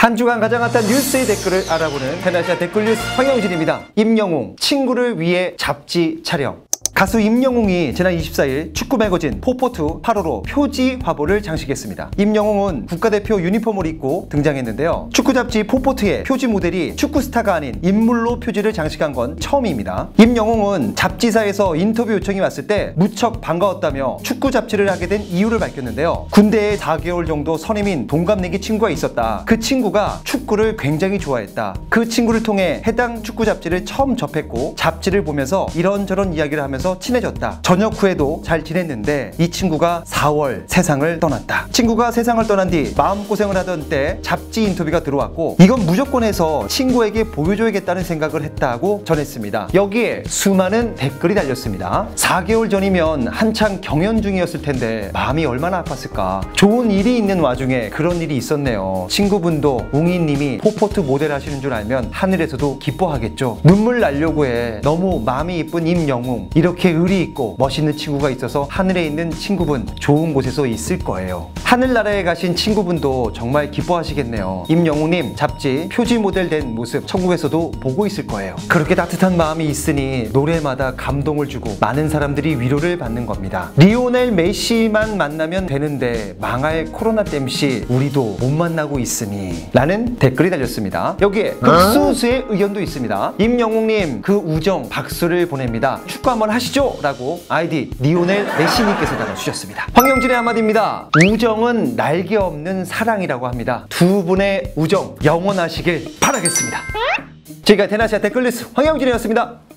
한 주간 가장 핫한 뉴스의 댓글을 알아보는 텐아시아 댓글 뉴스 황영진입니다. 임영웅 친구를 위해 잡지 촬영. 가수 임영웅이 지난 24일 축구 매거진 포포투 8호로 표지 화보를 장식했습니다. 임영웅은 국가대표 유니폼을 입고 등장했는데요. 축구 잡지 포포투의 표지 모델이 축구 스타가 아닌 인물로 표지를 장식한 건 처음입니다. 임영웅은 잡지사에서 인터뷰 요청이 왔을 때 무척 반가웠다며 축구 잡지를 하게 된 이유를 밝혔는데요. 군대에 4개월 정도 선임인 동갑내기 친구가 있었다. 그 친구가 축구를 굉장히 좋아했다. 그 친구를 통해 해당 축구 잡지를 처음 접했고 잡지를 보면서 이런저런 이야기를 하면서 친해졌다. 전역 후에도 잘 지냈는데 이 친구가 4월 세상을 떠났다. 친구가 세상을 떠난 뒤 마음고생을 하던 때 잡지 인터뷰가 들어왔고 이건 무조건 해서 친구에게 보여줘야겠다는 생각을 했다고 전했습니다. 여기에 수많은 댓글이 달렸습니다. 4개월 전이면 한창 경연 중이었을 텐데 마음이 얼마나 아팠을까. 좋은 일이 있는 와중에 그런 일이 있었네요. 친구분도 웅이님이 포포트 모델 하시는 줄 알면 하늘에서도 기뻐하겠죠. 눈물 날려고 해. 너무 마음이 이쁜 임영웅. 이렇게 의리 있고 멋있는 친구가 있어서 하늘에 있는 친구분 좋은 곳에서 있을 거예요. 하늘나라에 가신 친구분도 정말 기뻐하시겠네요. 임영웅님 잡지 표지 모델 된 모습 천국에서도 보고 있을 거예요. 그렇게 따뜻한 마음이 있으니 노래마다 감동을 주고 많은 사람들이 위로를 받는 겁니다. 리오넬 메시만 만나면 되는데 망할 코로나 땜시 우리도 못 만나고 있으니 라는 댓글이 달렸습니다. 여기에 극소수의 의견도 있습니다. 임영웅님 그 우정 박수를 보냅니다. 축구 한번 하시죠 라고 아이디 리오넬 메시님께서 달아주셨습니다. 황영진의 한마디입니다. 우정은 날개 없는 사랑이라고 합니다. 두 분의 우정 영원하시길 바라겠습니다. 지금까지 테나시아 댓글리스 황영진이었습니다.